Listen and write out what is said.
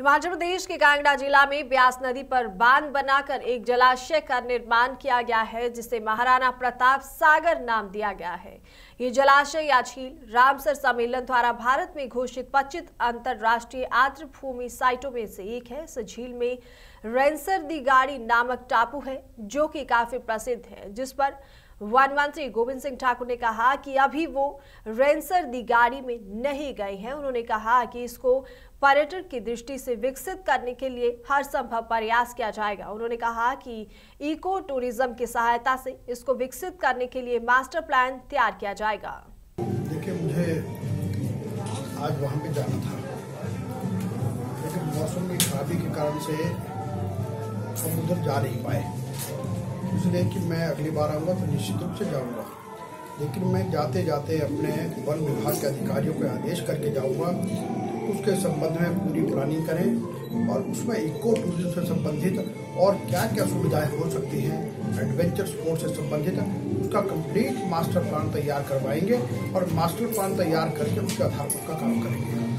हिमाचल प्रदेश के कांगड़ा जिला में ब्यास नदी पर बाँध बनाकर एक जलाशय का निर्माण किया गया है, जिसे महाराणा प्रताप सागर नाम दिया गया है। ये जलाशय या झील रामसर सम्मेलन द्वारा भारत में घोषित 25 अंतरराष्ट्रीय आर्द्र भूमि साइटों में से एक है। इस झील में रेंसर दी गाड़ी नामक टापू है, जो कि काफ़ी प्रसिद्ध है, जिस पर वन मंत्री गोविंद सिंह ठाकुर ने कहा कि अभी वो रेंसर दी गाड़ी में नहीं गए हैं। उन्होंने कहा कि इसको पर्यटन की दृष्टि से विकसित करने के लिए हर संभव प्रयास किया जाएगा। उन्होंने कहा कि इको टूरिज़्म की सहायता से इसको विकसित करने के लिए मास्टर प्लान तैयार किया जाएगा। देखिए, मुझे आज वहाँ पे जाना था। लेकिन मौसम की खराबी के कारण से हम उधर जा नहीं पाए। इसलिए कि मैं अगली बार आऊँगा तो निश्चित रूप से जाऊँगा। लेकिन मैं जाते जाते अपने वन विभाग के अधिकारियों को आदेश करके जाऊँगा। उसके संबंध में पूरी प्लानिंग करें और उसमें इको टूरिज़्म से संबंधित और क्या क्या सुविधाएँ हो सकती हैं, एडवेंचर स्पोर्ट्स से संबंधित, उसका कंप्लीट मास्टर प्लान तैयार करवाएँगे और मास्टर प्लान तैयार करके उसके आधार पर उसका काम करेंगे।